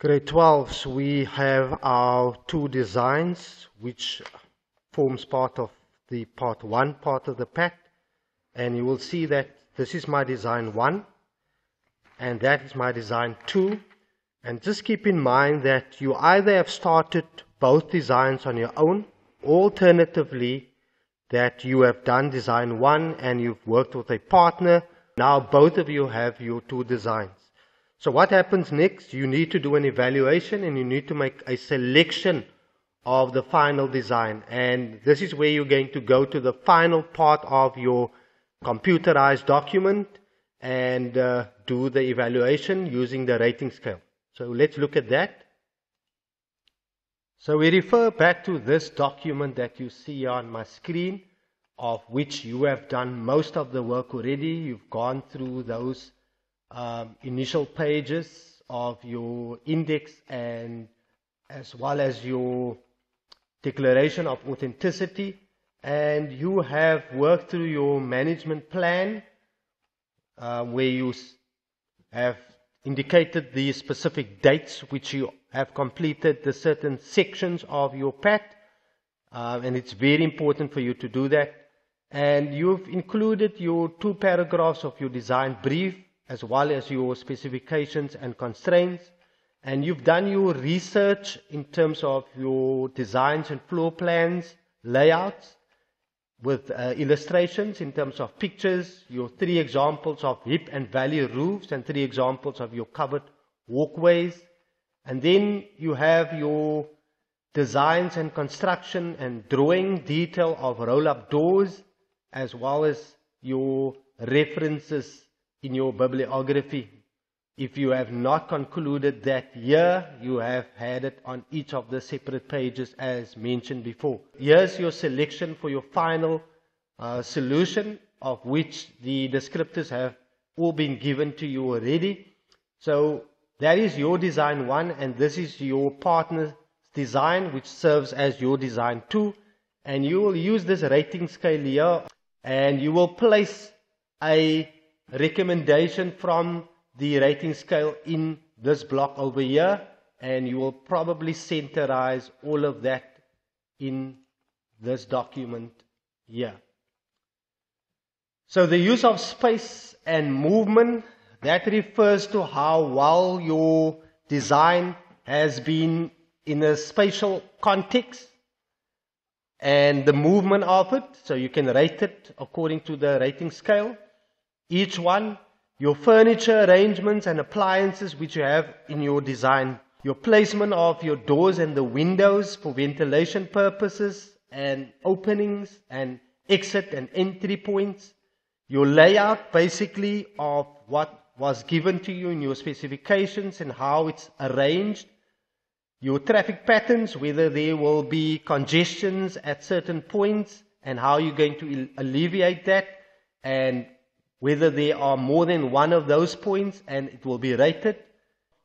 Grade 12s, we have our two designs, which forms part of the part 1 part of the PAT. And you will see that this is my design 1, and that is my design 2. And just keep in mind that you either have started both designs on your own, alternatively, that you have done design 1 and you've worked with a partner. Now both of you have your two designs. So what happens next? You need to do an evaluation and you need to make a selection of the final design. And this is where you're going to go to the final part of your computerized document and uh, do the evaluation using the rating scale. So let's look at that. So we refer back to this document that you see on my screen, of which you have done most of the work already. You've gone through those um, initial pages of your index and as well as your declaration of authenticity. And you have worked through your management plan uh, where you have indicated the specific dates which you have completed the certain sections of your PAT uh, and it's very important for you to do that. And you've included your two paragraphs of your design brief as well as your specifications and constraints. And you've done your research in terms of your designs and floor plans, layouts, with uh, illustrations in terms of pictures, your three examples of hip and valley roofs, and three examples of your covered walkways. And then you have your designs and construction and drawing detail of roll-up doors, as well as your references in your bibliography. If you have not concluded that year, you have had it on each of the separate pages as mentioned before. Here's your selection for your final uh, solution of which the descriptors have all been given to you already. So that is your design one and this is your partner's design which serves as your design two. And you will use this rating scale here and you will place a recommendation from the rating scale in this block over here and you will probably centerize all of that in this document here. So the use of space and movement, that refers to how well your design has been in a spatial context and the movement of it. So you can rate it according to the rating scale each one, your furniture arrangements and appliances which you have in your design, your placement of your doors and the windows for ventilation purposes and openings and exit and entry points, your layout basically of what was given to you in your specifications and how it's arranged, your traffic patterns, whether there will be congestions at certain points and how you're going to alleviate that, and whether there are more than one of those points and it will be rated.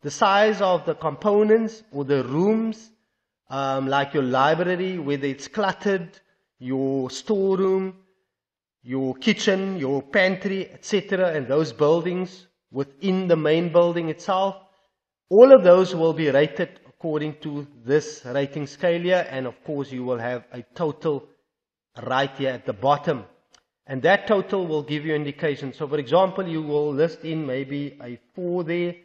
The size of the components or the rooms, um, like your library, whether it's cluttered, your storeroom, your kitchen, your pantry, etc., and those buildings within the main building itself, all of those will be rated according to this rating scale here, and of course you will have a total right here at the bottom and that total will give you indication. So for example, you will list in maybe a 4 there,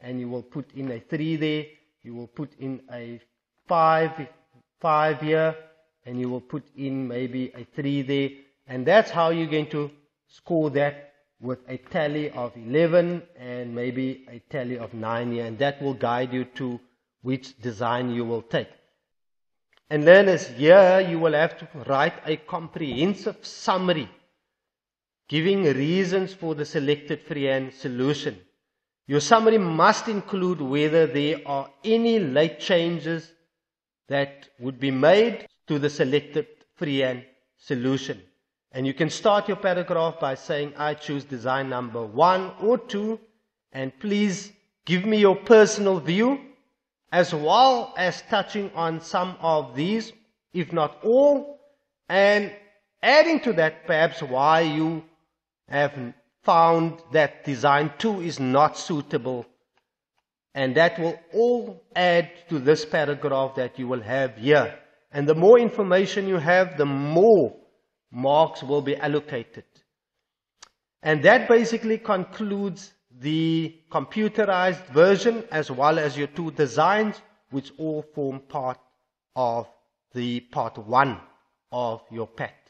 and you will put in a 3 there, you will put in a 5, 5 here, and you will put in maybe a 3 there. And that's how you're going to score that with a tally of 11 and maybe a tally of 9 here. And that will guide you to which design you will take. And learners, here you will have to write a comprehensive summary giving reasons for the selected free freehand solution. Your summary must include whether there are any late changes that would be made to the selected free freehand solution. And you can start your paragraph by saying, I choose design number one or two, and please give me your personal view, as well as touching on some of these, if not all, and adding to that perhaps why you have found that design 2 is not suitable And that will all add to this paragraph that you will have here. And the more information you have, the more marks will be allocated. And that basically concludes the computerized version as well as your two designs, which all form part of the part one of your PAT.